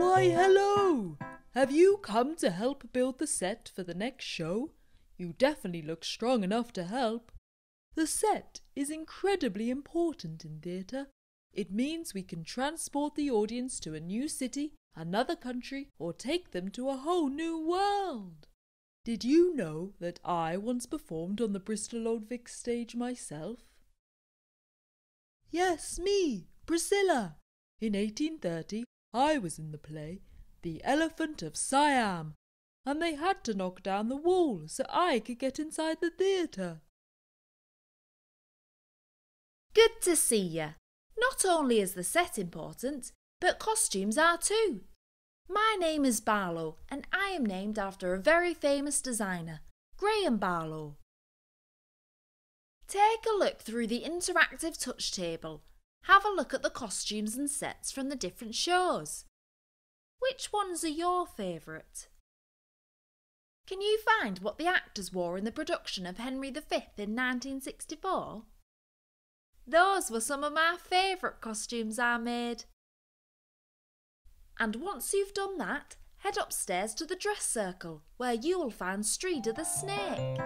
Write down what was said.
Why, hello! Have you come to help build the set for the next show? You definitely look strong enough to help. The set is incredibly important in theatre. It means we can transport the audience to a new city, another country, or take them to a whole new world. Did you know that I once performed on the Bristol Old Vic stage myself? Yes, me, Priscilla. In 1830, I was in the play The Elephant of Siam, and they had to knock down the wall so I could get inside the theatre. Good to see you. Not only is the set important, but costumes are too. My name is Barlow, and I am named after a very famous designer, Graham Barlow. Take a look through the interactive touch table. Have a look at the costumes and sets from the different shows. Which ones are your favourite? Can you find what the actors wore in the production of Henry V in 1964? Those were some of my favourite costumes I made. And once you've done that, head upstairs to the dress circle, where you'll find Streeder the snake.